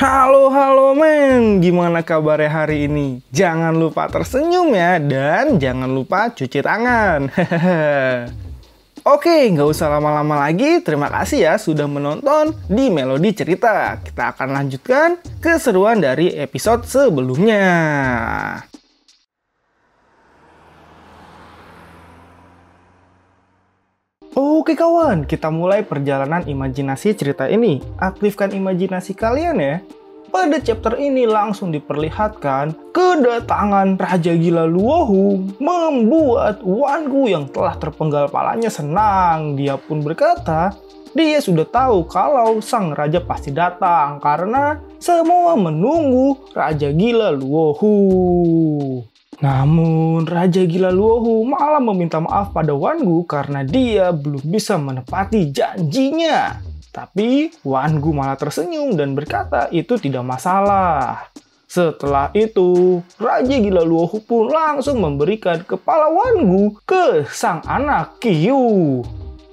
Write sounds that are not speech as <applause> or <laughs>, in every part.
Halo halo men, gimana kabarnya hari ini? Jangan lupa tersenyum ya dan jangan lupa cuci tangan. <laughs> Oke, nggak usah lama-lama lagi. Terima kasih ya sudah menonton di Melodi Cerita. Kita akan lanjutkan keseruan dari episode sebelumnya. Oke kawan, kita mulai perjalanan imajinasi cerita ini. Aktifkan imajinasi kalian ya. Pada chapter ini langsung diperlihatkan kedatangan Raja Gila Luohu membuat Wangu yang telah terpenggal palanya senang. Dia pun berkata, dia sudah tahu kalau sang raja pasti datang karena semua menunggu Raja Gila Luohu. Namun Raja Gila Luohu malah meminta maaf pada Wangu karena dia belum bisa menepati janjinya. Tapi Wangu malah tersenyum dan berkata itu tidak masalah. Setelah itu, Raja Gila Luohu pun langsung memberikan kepala Wangu ke sang anak Kiyu.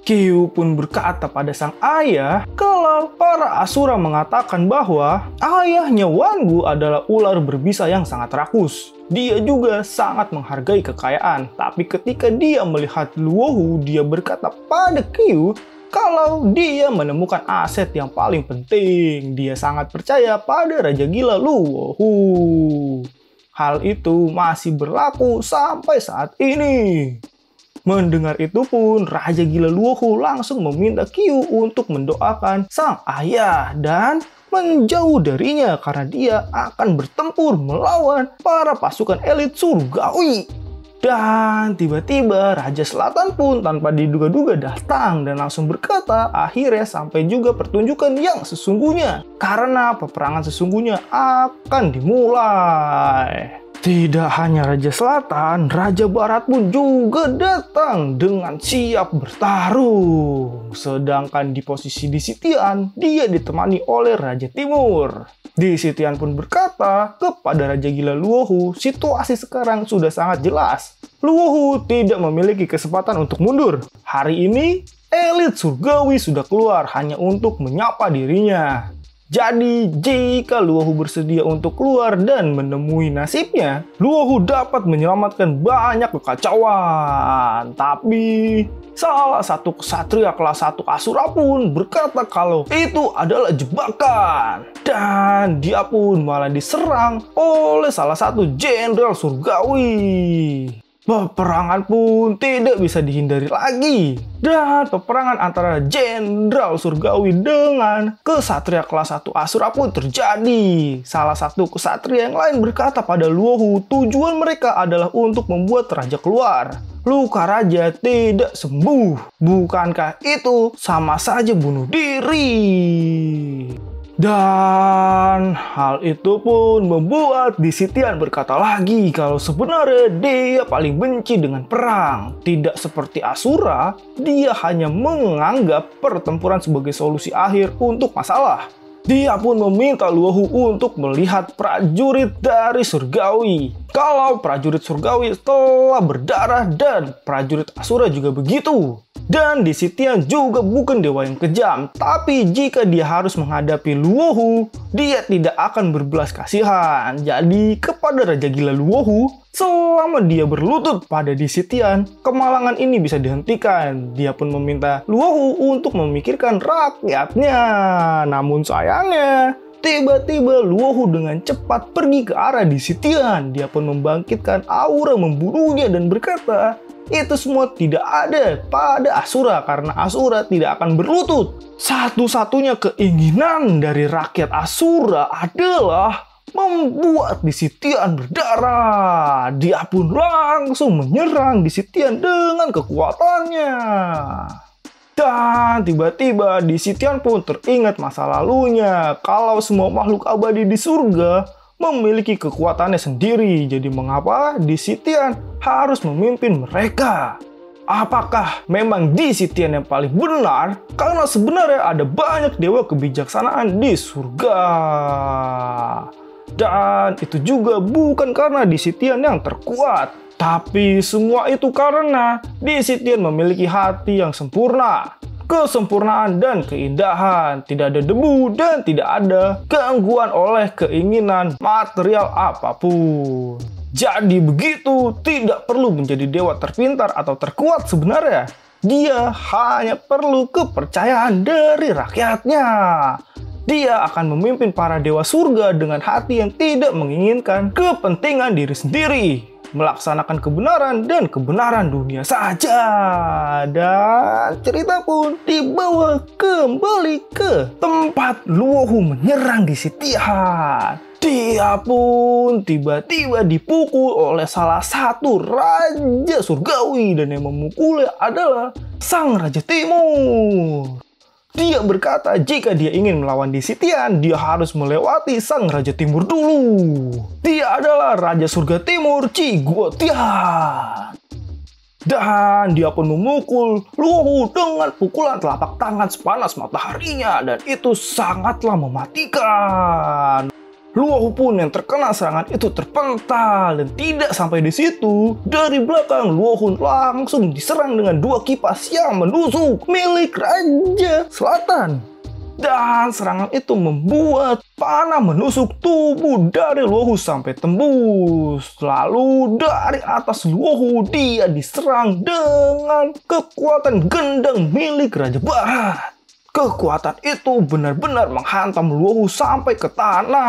Kiyu pun berkata pada sang ayah kalau para Asura mengatakan bahwa ayahnya Wangu adalah ular berbisa yang sangat rakus. Dia juga sangat menghargai kekayaan, tapi ketika dia melihat Luohu, dia berkata pada Kiyu kalau dia menemukan aset yang paling penting. Dia sangat percaya pada Raja Gila Luohu. Hal itu masih berlaku sampai saat ini. Mendengar itu pun, Raja Gila Luohu langsung meminta Kyu untuk mendoakan sang ayah dan menjauh darinya karena dia akan bertempur melawan para pasukan elit surgawi. Dan tiba-tiba Raja Selatan pun tanpa diduga-duga datang dan langsung berkata akhirnya sampai juga pertunjukan yang sesungguhnya. Karena peperangan sesungguhnya akan dimulai. Tidak hanya Raja Selatan, Raja Barat pun juga datang dengan siap bertarung. Sedangkan di posisi di Sitian, dia ditemani oleh Raja Timur. Di Sitian pun berkata kepada Raja Gila Luohu, situasi sekarang sudah sangat jelas. Luohu tidak memiliki kesempatan untuk mundur. Hari ini, elit surgawi sudah keluar hanya untuk menyapa dirinya. Jadi, jika Luohu bersedia untuk keluar dan menemui nasibnya, Luohu dapat menyelamatkan banyak kekacauan. Tapi, salah satu kesatria kelas 1 Asura pun berkata kalau itu adalah jebakan. Dan dia pun malah diserang oleh salah satu jenderal surgawi. Peperangan pun tidak bisa dihindari lagi. Dan peperangan antara Jenderal Surgawi dengan kesatria kelas 1 Asura pun terjadi. Salah satu kesatria yang lain berkata pada Luohu tujuan mereka adalah untuk membuat raja keluar. Luka raja tidak sembuh. Bukankah itu sama saja bunuh diri? Dan hal itu pun membuat Disitian berkata lagi kalau sebenarnya dia paling benci dengan perang. Tidak seperti Asura, dia hanya menganggap pertempuran sebagai solusi akhir untuk masalah. Dia pun meminta Luohu untuk melihat prajurit dari Surgawi. Kalau prajurit Surgawi telah berdarah dan prajurit Asura juga begitu. Dan di Sitian juga bukan dewa yang kejam, tapi jika dia harus menghadapi Luohu, dia tidak akan berbelas kasihan. Jadi kepada Raja Gila Luohu, selama dia berlutut pada Disitian, kemalangan ini bisa dihentikan. Dia pun meminta Luohu untuk memikirkan rakyatnya. Namun sayangnya, Tiba-tiba Luohu dengan cepat pergi ke arah Disitian. Dia pun membangkitkan aura membunuhnya dan berkata, itu semua tidak ada pada Asura karena Asura tidak akan berlutut. Satu-satunya keinginan dari rakyat Asura adalah membuat Disitian berdarah. Dia pun langsung menyerang Disitian dengan kekuatannya. Dan tiba-tiba Disitian pun teringat masa lalunya kalau semua makhluk abadi di surga memiliki kekuatannya sendiri. Jadi mengapa Disitian harus memimpin mereka? Apakah memang Disitian yang paling benar? Karena sebenarnya ada banyak dewa kebijaksanaan di surga. Dan itu juga bukan karena Disitian yang terkuat. Tapi semua itu karena Disitian memiliki hati yang sempurna. kesempurnaan dan keindahan, tidak ada debu dan tidak ada gangguan oleh keinginan material apa pun. Jadi begitu, tidak perlu menjadi dewa terpintar atau terkuat sebenarnya. Dia hanya perlu kepercayaan dari rakyatnya. Dia akan memimpin para dewa surga dengan hati yang tidak menginginkan kepentingan diri sendiri melaksanakan kebenaran dan kebenaran dunia saja. Dan cerita pun dibawa kembali ke tempat Luohu menyerang di Sitihan. Dia pun tiba-tiba dipukul oleh salah satu raja surgawi dan yang memukulnya adalah sang raja timur. Dia berkata jika dia ingin melawan Disitian, dia harus melewati sang Raja Timur dulu. Dia adalah Raja Surga Timur Ciguotian. Dan dia pun memukul Luhu dengan pukulan telapak tangan sepanas mataharinya dan itu sangatlah mematikan. Luohu pun yang terkena serangan itu terpental dan tidak sampai di situ. Dari belakang Luohu langsung diserang dengan dua kipas yang menusuk milik Raja Selatan. Dan serangan itu membuat panah menusuk tubuh dari Luohu sampai tembus. Lalu dari atas Luohu dia diserang dengan kekuatan gendang milik Raja Barat. Kekuatan itu benar-benar menghantam Luohu sampai ke tanah.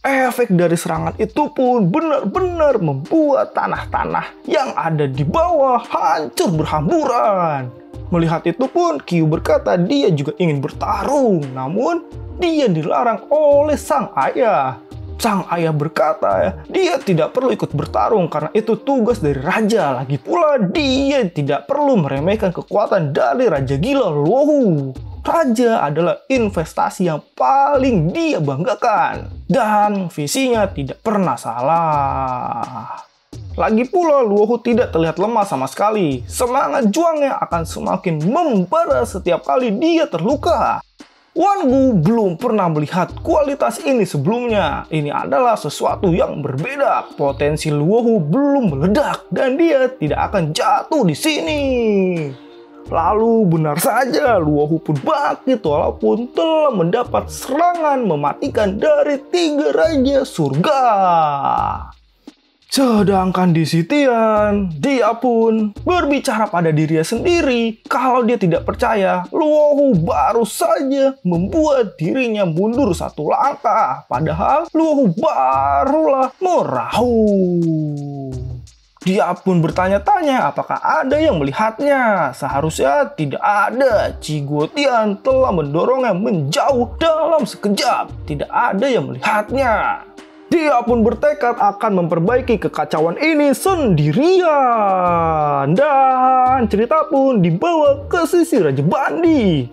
Efek dari serangan itu pun benar-benar membuat tanah-tanah yang ada di bawah hancur berhamburan. Melihat itu pun, Kyu berkata dia juga ingin bertarung, namun dia dilarang oleh sang ayah. Sang ayah berkata ya, dia tidak perlu ikut bertarung karena itu tugas dari raja. Lagi pula dia tidak perlu meremehkan kekuatan dari Raja Gila Luohu. Raja adalah investasi yang paling dia banggakan. Dan visinya tidak pernah salah. Lagi pula Luohu tidak terlihat lemah sama sekali. Semangat juangnya akan semakin membara setiap kali dia terluka. Wangu belum pernah melihat kualitas ini sebelumnya. Ini adalah sesuatu yang berbeda. Potensi Luohu belum meledak dan dia tidak akan jatuh di sini. Lalu benar saja Luohu pun bangkit walaupun telah mendapat serangan mematikan dari tiga raja surga. Sedangkan di Sitian, dia pun berbicara pada dirinya sendiri kalau dia tidak percaya Luohu baru saja membuat dirinya mundur satu langkah. Padahal Luohu barulah merahu. Dia pun bertanya-tanya apakah ada yang melihatnya. Seharusnya tidak ada. Ciguotian telah mendorongnya menjauh dalam sekejap. Tidak ada yang melihatnya. Dia pun bertekad akan memperbaiki kekacauan ini sendirian. Dan cerita pun dibawa ke sisi Raja Bandi.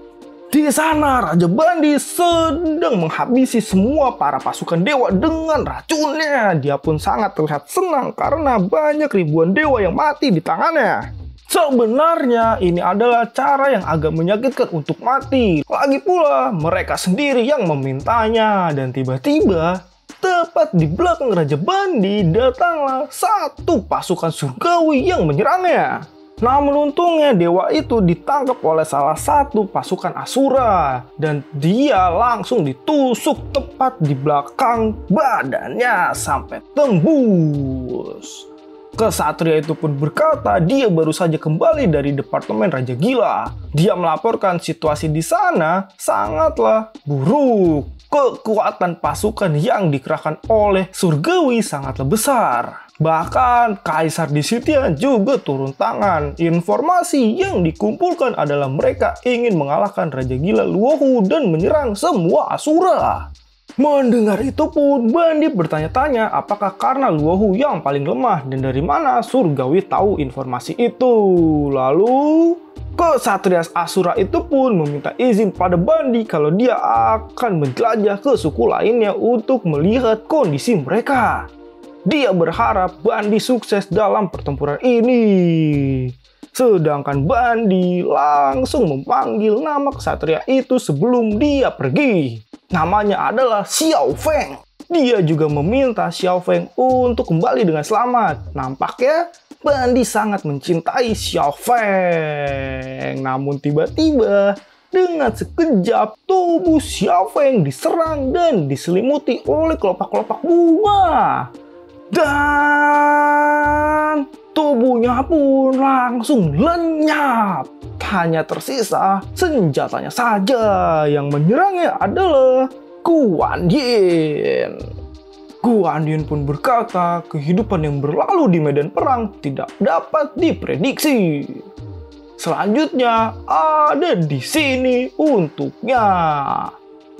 Di sana Raja Bandi sedang menghabisi semua para pasukan dewa dengan racunnya. Dia pun sangat terlihat senang karena banyak ribuan dewa yang mati di tangannya. Sebenarnya ini adalah cara yang agak menyakitkan untuk mati. Lagi pula mereka sendiri yang memintanya dan tiba-tiba Tepat di belakang Raja Bandi datanglah satu pasukan surgawi yang menyerangnya. Namun untungnya dewa itu ditangkap oleh salah satu pasukan Asura dan dia langsung ditusuk tepat di belakang badannya sampai tembus. Kesatria itu pun berkata dia baru saja kembali dari Departemen Raja Gila. Dia melaporkan situasi di sana sangatlah buruk kekuatan pasukan yang dikerahkan oleh Surgawi sangatlah besar. Bahkan Kaisar Disitian juga turun tangan. Informasi yang dikumpulkan adalah mereka ingin mengalahkan Raja Gila Luohu dan menyerang semua Asura. Mendengar itu pun, Bandi bertanya-tanya apakah karena Luohu yang paling lemah dan dari mana Surgawi tahu informasi itu. Lalu, Kesatria Asura itu pun meminta izin pada Bandi kalau dia akan menjelajah ke suku lainnya untuk melihat kondisi mereka. Dia berharap Bandi sukses dalam pertempuran ini. Sedangkan Bandi langsung memanggil nama kesatria itu sebelum dia pergi. Namanya adalah Xiao Feng. Dia juga meminta Xiao Feng untuk kembali dengan selamat. Nampaknya Bandi sangat mencintai Xiao Feng. Namun tiba-tiba dengan sekejap tubuh Xiao Feng diserang dan diselimuti oleh kelopak-kelopak bunga. Dan tubuhnya pun langsung lenyap. Hanya tersisa senjatanya saja yang menyerangnya adalah Guan Yin. Guan Yin pun berkata, kehidupan yang berlalu di medan perang tidak dapat diprediksi. Selanjutnya ada di sini untuknya.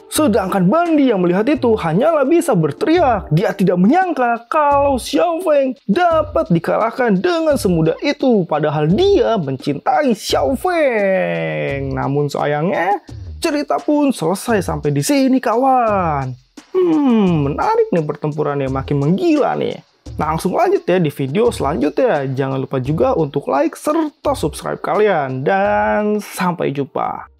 Sedangkan Bandi yang melihat itu hanyalah bisa berteriak. Dia tidak menyangka kalau Xiao Feng dapat dikalahkan dengan semudah itu. Padahal dia mencintai Xiao Feng. Namun sayangnya cerita pun selesai sampai di sini kawan. Hmm, menarik nih pertempurannya makin menggila nih. Nah, langsung lanjut ya di video selanjutnya. Jangan lupa juga untuk like serta subscribe kalian. Dan sampai jumpa.